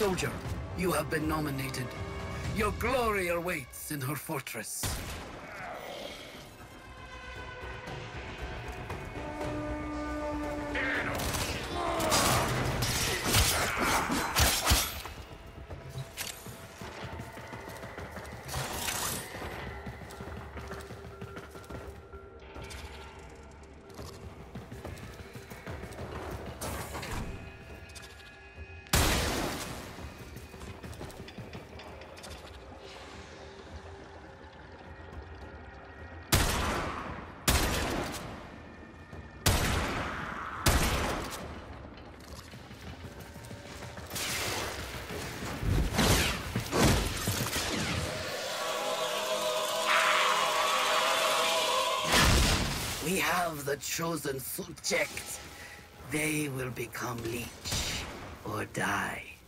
Soldier, you have been nominated. Your glory awaits in her fortress. We have the chosen subject. They will become Lich or die.